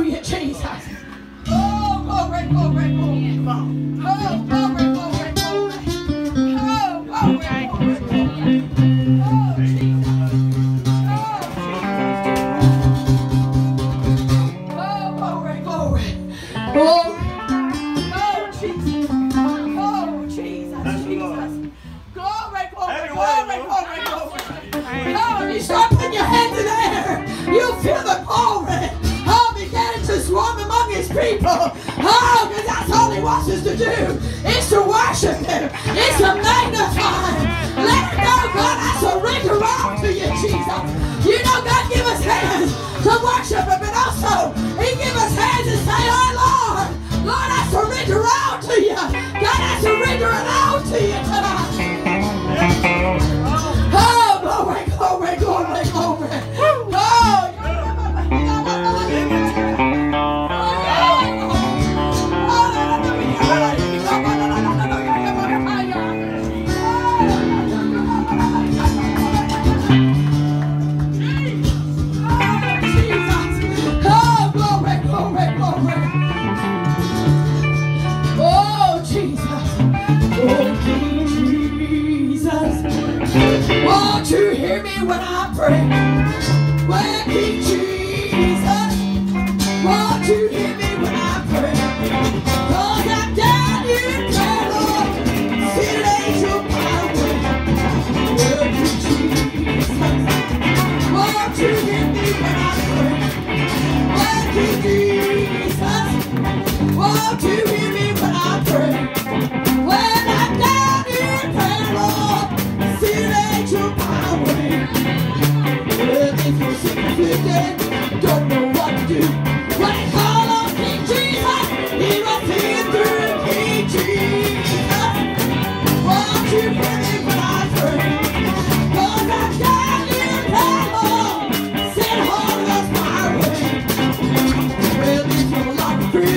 Hallelujah, Jesus. Oh, glory, glory, glory. Come on. people. Oh, because that's all he wants us to do is to worship him. It's to magnify him. Let him know, God, I surrender all to you, Jesus. You know, God, me when I pray? Will keep you?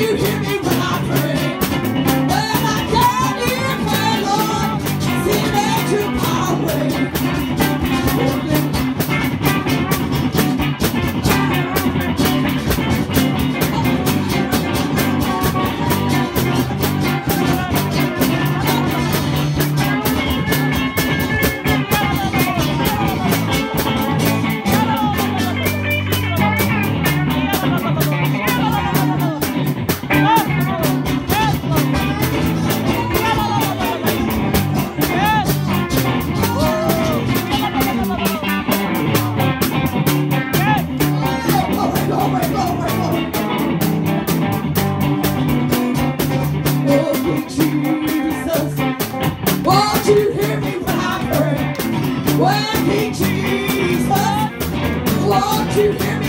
hear me? You.